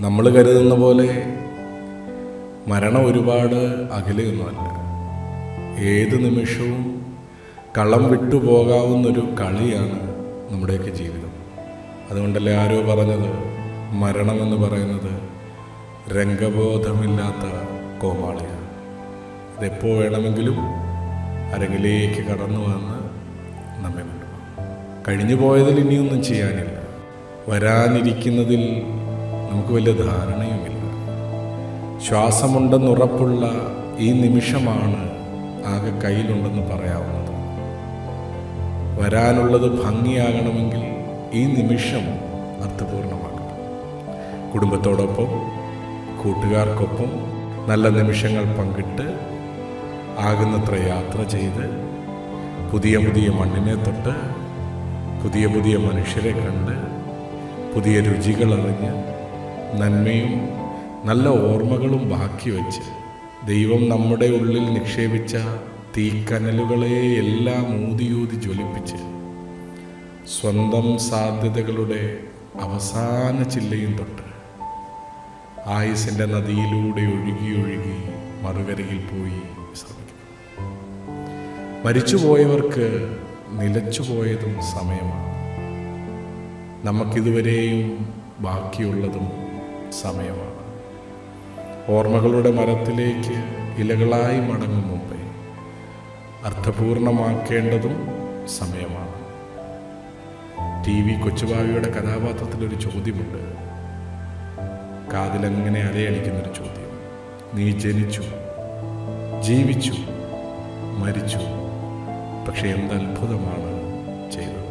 നമ്മൾ കരുതുന്ന പോലെ മരണം ഒരുപാട് അകലെയൊന്നുമല്ല. ഏത് നിമിഷവും കളം വിട്ടുപോകാവുന്നൊരു കളിയാണ് നമ്മുടെയൊക്കെ ജീവിതം. അതുകൊണ്ടല്ലേ ആരോ പറഞ്ഞത്? മരണമെന്ന് പറയുന്നത് രംഗബോധമില്ലാത്ത കോമാളിയാണ്. അതെപ്പോൾ വേണമെങ്കിലും അരങ്ങിലേക്ക് കടന്നു വന്ന് നമ്മെ കൊണ്ടുപോകും. കഴിഞ്ഞു പോയതിൽ ഇനിയൊന്നും ചെയ്യാനില്ല. വരാനിരിക്കുന്നതിൽ നമുക്ക് വലിയ ധാരണയുമില്ല. ശ്വാസമുണ്ടെന്നുറപ്പുള്ള ഈ നിമിഷമാണ് ആകെ കയ്യിലുണ്ടെന്ന് പറയാവുന്നത്. വരാനുള്ളത് ഭംഗിയാകണമെങ്കിൽ ഈ നിമിഷം അർത്ഥപൂർണമാകണം കുടുംബത്തോടൊപ്പം കൂട്ടുകാർക്കൊപ്പം നല്ല നിമിഷങ്ങൾ പങ്കിട്ട് ആകുന്നത്ര യാത്ര ചെയ്ത് പുതിയ പുതിയ മണ്ണിനെ തൊട്ട് പുതിയ പുതിയ മനുഷ്യരെ കണ്ട് പുതിയ രുചികൾ അറിഞ്ഞ് നന്മയും നല്ല ഓർമ്മകളും ബാക്കി വെച്ച് ദൈവം നമ്മുടെ ഉള്ളിൽ നിക്ഷേപിച്ച തീക്കനലുകളെ എല്ലാം ഊതിയൂതി ജ്വലിപ്പിച്ച് സ്വന്തം സാധ്യതകളുടെ അവസാന ചില്ലയും തൊട്ട് ആയുസിന്റെ നദിയിലൂടെ ഒഴുകി ഒഴുകി മറുകരയിൽ പോയി വിശ്രമിക്കുന്നു. മരിച്ചുപോയവർക്ക് നിലച്ചുപോയതും സമയമാണ്. നമുക്കിതുവരെയും ബാക്കിയുള്ളതും സമയമാണ്. ഓർമ്മകളുടെ മരത്തിലേക്ക് ഇലകളായി മടങ്ങും മുമ്പേ അർത്ഥപൂർണമാക്കേണ്ടതും സമയമാണ്. ടി വി കൊച്ചുബാവിയുടെ കഥാപാത്രത്തിലൊരു ചോദ്യമുണ്ട്. കാതിലങ്ങനെ അലയടിക്കുന്നൊരു ചോദ്യം. നീ ജനിച്ചു ജീവിച്ചു മരിച്ചു പക്ഷെ എന്ത് അത്ഭുതമാണ് ചെയ്തത്?